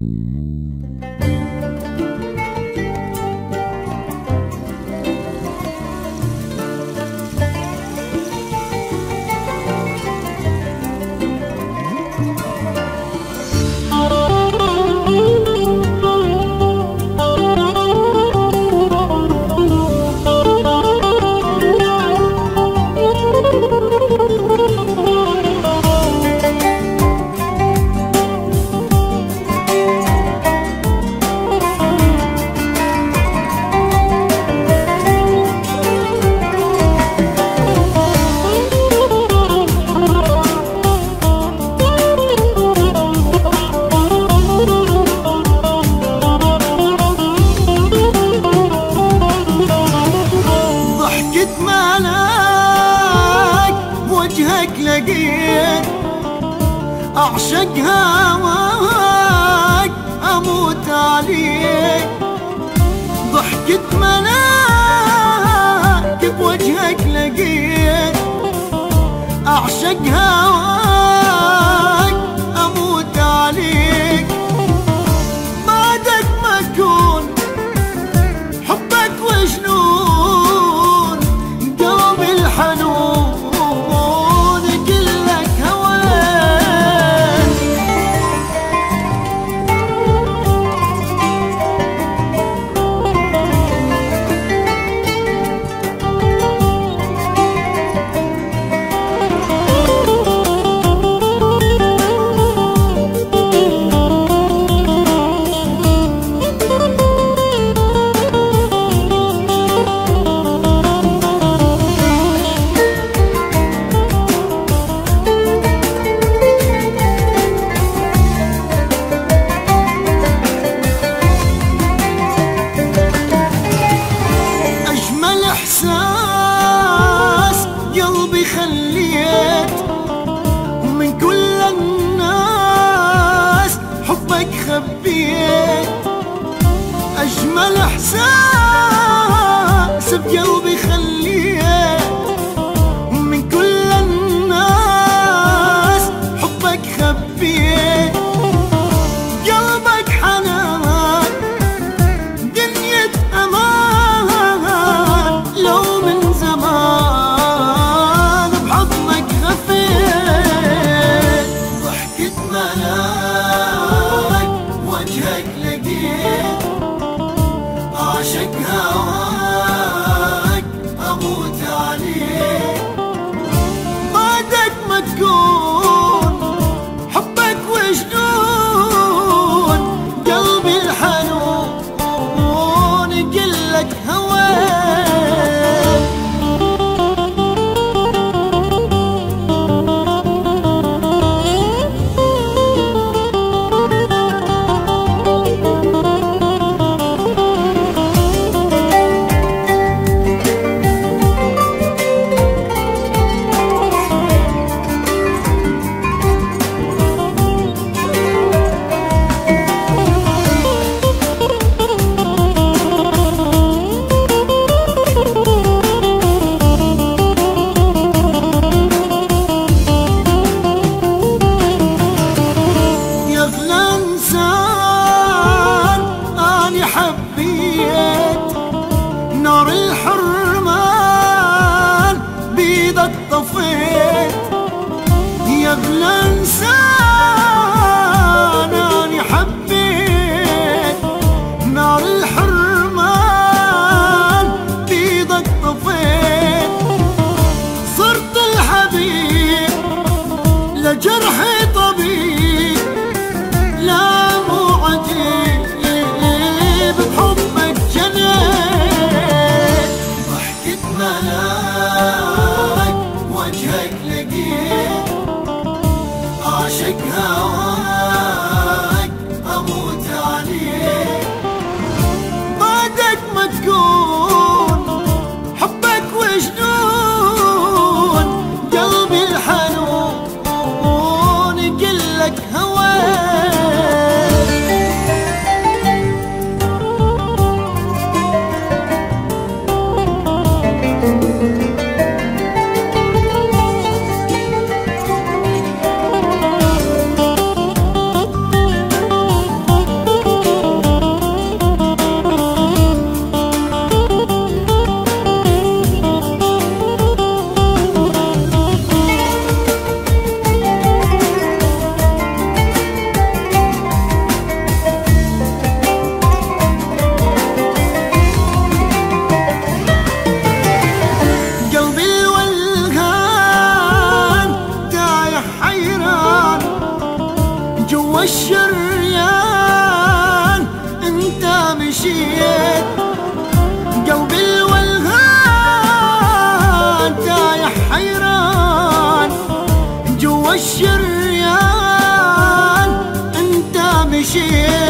Mm-hmm. مثلك لقيت أعشق هواك أموت عليك. ضحكت ملاك بوجهك لقيت أعشق هواك حبك خبيت أجمل إحساس بقلبي. school. انسان اني حبيت نار الحرمان بيضك طفيت صرت الحبيب لجرحي طبيب. bir şey